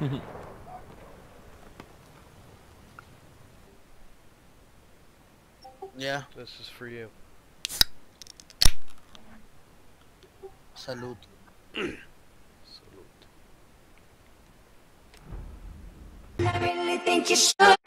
Yeah, This is for you. salute. Salute. I really think you should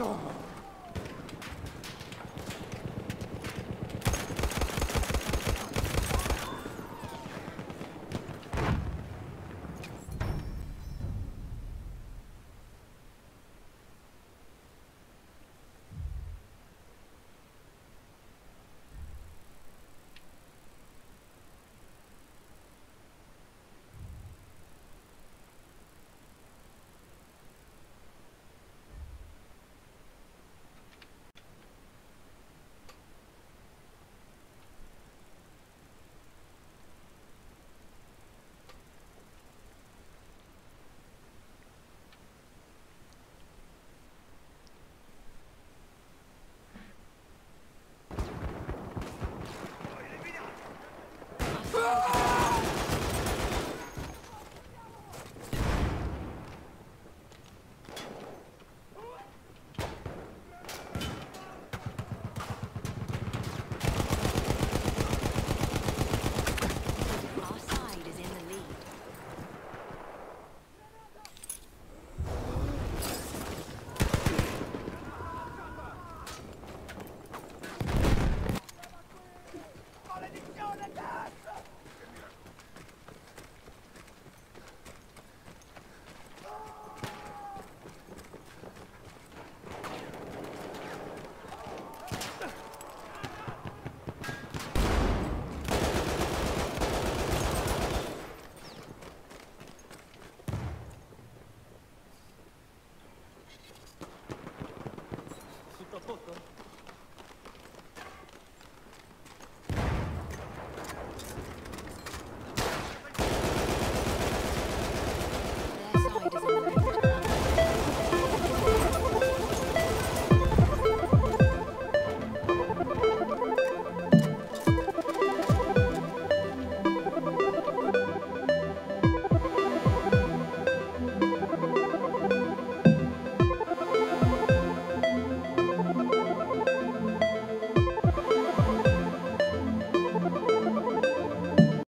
Oh.